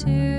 to